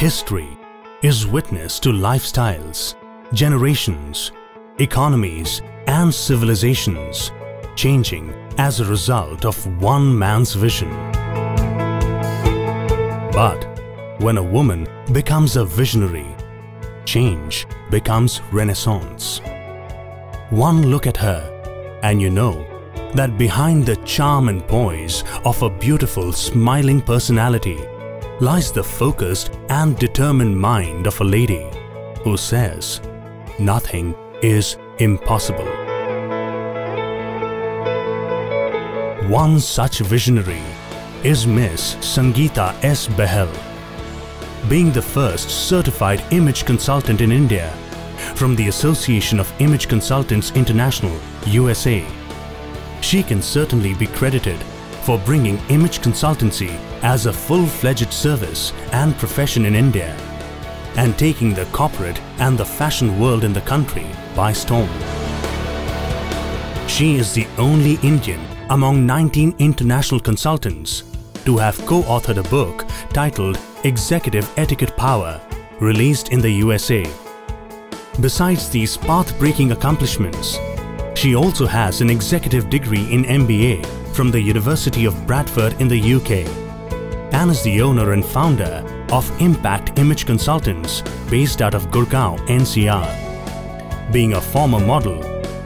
History is witness to lifestyles, generations, economies and civilizations changing as a result of one man's vision. But when a woman becomes a visionary, change becomes renaissance. One look at her and you know that behind the charm and poise of a beautiful smiling personality lies the focused and determined mind of a lady who says nothing is impossible. One such visionary is Miss Sangeeta S. Bahl. Being the first certified image consultant in India from the Association of Image Consultants International, USA, she can certainly be credited for bringing image consultancy as a full-fledged service and profession in India and taking the corporate and the fashion world in the country by storm. She is the only Indian among 19 international consultants to have co-authored a book titled Executive Etiquette Power, released in the USA. Besides these path-breaking accomplishments, she also has an executive degree in MBA from the University of Bradford in the UK and is the owner and founder of Impact Image Consultants based out of Gurgaon, NCR. Being a former model,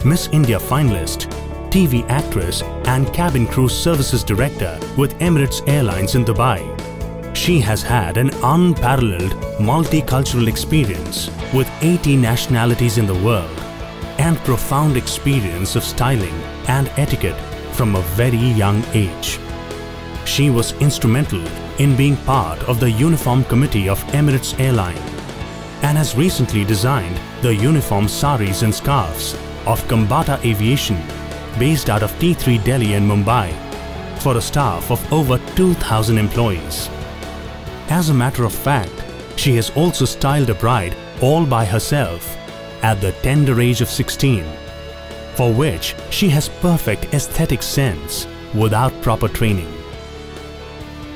Miss India finalist, TV actress and cabin crew services director with Emirates Airlines in Dubai, she has had an unparalleled multicultural experience with 80 nationalities in the world and profound experience of styling and etiquette from a very young age. She was instrumental in being part of the uniform committee of Emirates Airline and has recently designed the uniform saris and scarves of Gambata Aviation based out of T3 Delhi and Mumbai for a staff of over 2,000 employees. As a matter of fact, she has also styled a bride all by herself at the tender age of 16, for which she has perfect aesthetic sense without proper training.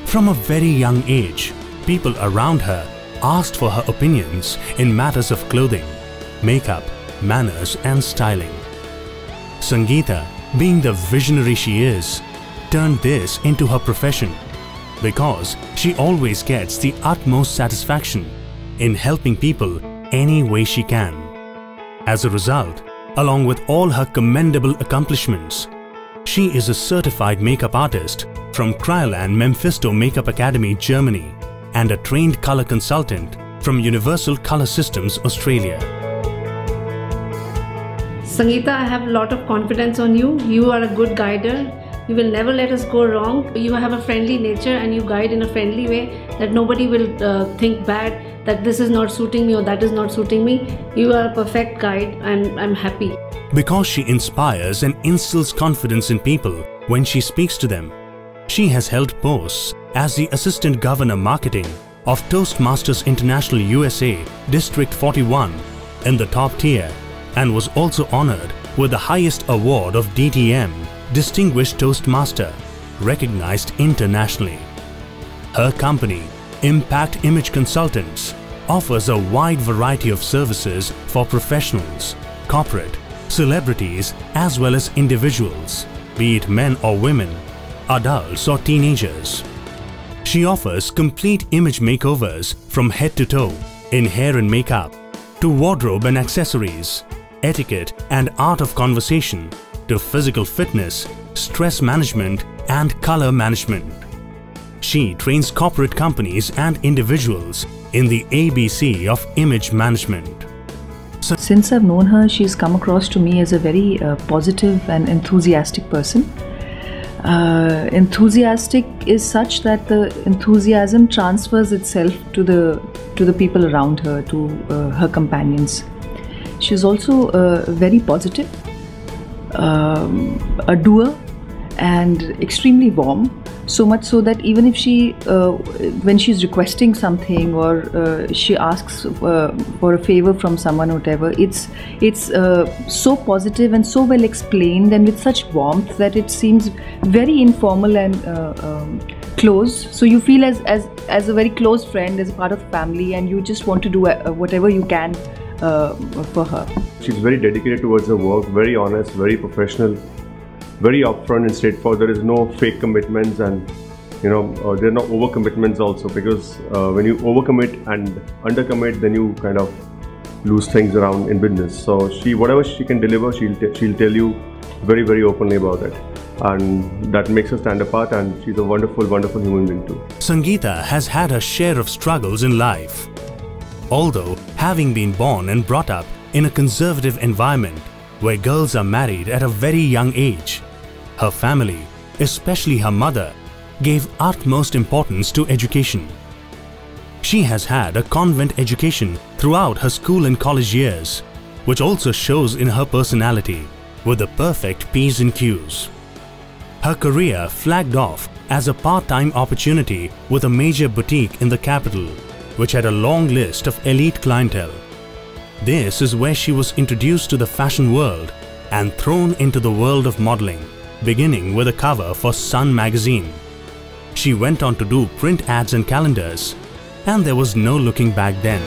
From a very young age, people around her asked for her opinions in matters of clothing, makeup, manners and styling. Sangeeta, being the visionary she is, turned this into her profession because she always gets the utmost satisfaction in helping people any way she can. As a result, along with all her commendable accomplishments, she is a certified makeup artist from Kryolan Mephisto Makeup Academy, Germany and a trained color consultant from Universal Color Systems, Australia. Sangeeta, I have a lot of confidence on you. You are a good guider. You will never let us go wrong. You have a friendly nature and you guide in a friendly way that nobody will uh, think bad that this is not suiting me or that is not suiting me. You are a perfect guide and I'm happy. Because she inspires and instills confidence in people when she speaks to them. She has held posts as the Assistant Governor Marketing of Toastmasters International USA District 41 in the top tier and was also honored with the highest award of DTM, Distinguished Toastmaster, recognized internationally. Her company, Impact Image Consultants, offers a wide variety of services for professionals, corporate, celebrities as well as individuals, be it men or women, adults or teenagers. She offers complete image makeovers from head to toe in hair and makeup to wardrobe and accessories, etiquette and art of conversation to physical fitness, stress management and color management. She trains corporate companies and individuals in the ABC of image management. So Since I've known her, she's come across to me as a very uh, positive and enthusiastic person. Uh, enthusiastic is such that the enthusiasm transfers itself to the to the people around her, to uh, her companions. She's also uh, very positive, um, a doer, and extremely warm. So much so that even if she, uh, when she's requesting something or uh, she asks uh, for a favor from someone, whatever, it's it's uh, so positive and so well explained and with such warmth that it seems very informal and uh, um, close. So you feel as as as a very close friend, as a part of the family, and you just want to do uh, whatever you can for her. She's very dedicated towards her work, very honest, very professional, very upfront and straightforward. There is no fake commitments and you know uh, there are no over commitments also because uh, when you overcommit and undercommit then you kind of lose things around in business so she whatever she can deliver she'll t- she'll tell you very very openly about it and that makes her stand apart and she's a wonderful wonderful human being too Sangeeta has had her share of struggles in life. Although having been born and brought up in a conservative environment where girls are married at a very young age, her family, especially her mother, gave utmost importance to education. She has had a convent education throughout her school and college years, which also shows in her personality with the perfect P's and Q's. Her career flagged off as a part-time opportunity with a major boutique in the capital, which had a long list of elite clientele. This is where she was introduced to the fashion world and thrown into the world of modeling, beginning with a cover for Sun magazine. She went on to do print ads and calendars, and there was no looking back then.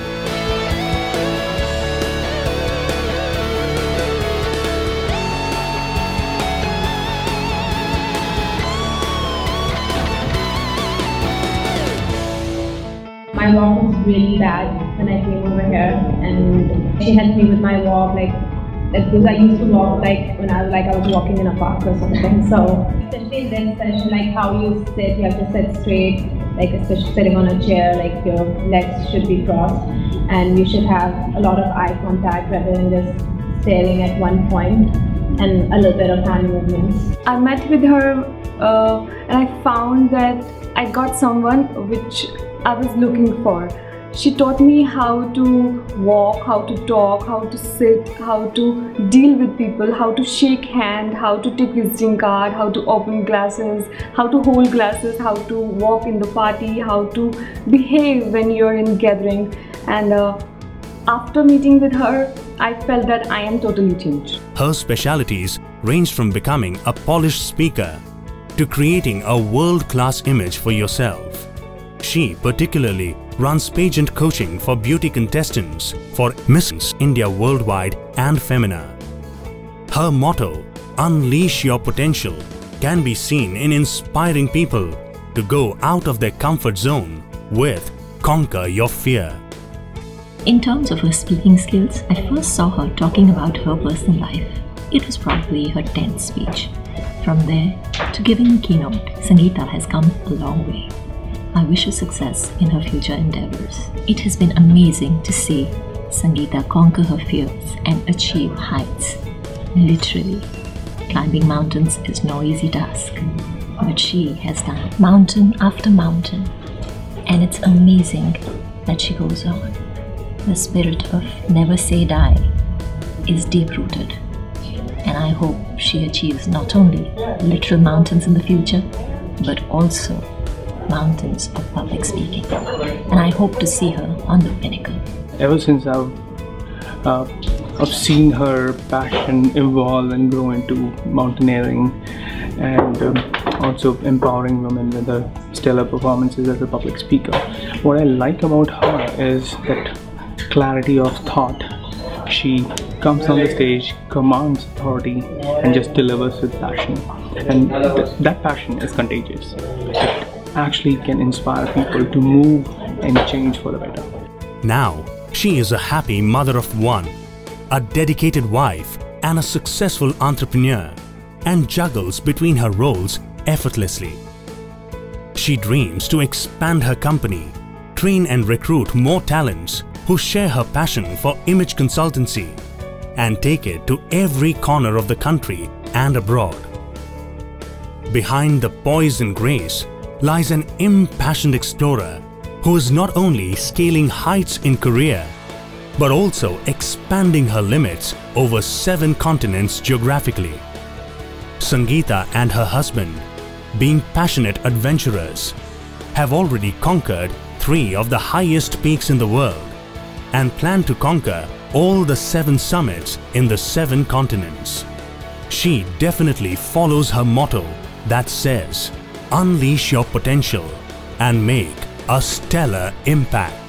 My walk was really bad when I came over here, and she helped me with my walk, like because I used to walk like when I was like I was walking in a park or something. So especially in this session, like how you sit, you have to sit straight, like especially sitting on a chair, like your legs should be crossed, and you should have a lot of eye contact rather than just staring at one point, and a little bit of hand movements. I met with her uh, and I found that I got someone which I was looking for. She taught me how to walk, how to talk, how to sit, how to deal with people, how to shake hand, how to take visiting card, how to open glasses, how to hold glasses, how to walk in the party, how to behave when you're in gathering. And uh, after meeting with her, I felt that I am totally changed. Her specialities range from becoming a polished speaker to creating a world-class image for yourself. She particularly runs pageant coaching for beauty contestants for Miss India Worldwide and Femina. Her motto, Unleash Your Potential, can be seen in inspiring people to go out of their comfort zone with Conquer Your Fear. In terms of her speaking skills, I first saw her talking about her personal life. It was probably her 10th speech. From there to giving a keynote, Sangeeta has come a long way. I wish her success in her future endeavors. It has been amazing to see Sangeeta conquer her fears and achieve heights. Literally, climbing mountains is no easy task, but she has done mountain after mountain, and it's amazing that she goes on. The spirit of never say die is deep rooted, and I hope she achieves not only literal mountains in the future, but also mountains of public speaking. And I hope to see her on the pinnacle. ever since I've uh, I've seen her passion evolve and grow into mountaineering and um, also empowering women with her stellar performances as a public speaker. What I like about her is that clarity of thought. She comes on the stage, commands authority, and just delivers with passion. And th- that passion is contagious. It actually can inspire people to move and change for the better. Now, she is a happy mother of one, a dedicated wife, and a successful entrepreneur, and juggles between her roles effortlessly. She dreams to expand her company, train and recruit more talents who share her passion for image consultancy, and take it to every corner of the country and abroad. Behind the poise and grace lies an impassioned explorer who is not only scaling heights in career, but also expanding her limits over seven continents geographically. Sangeeta and her husband, being passionate adventurers, have already conquered three of the highest peaks in the world and plan to conquer all the seven summits in the seven continents. She definitely follows her motto that says, unleash your potential and make a stellar impact.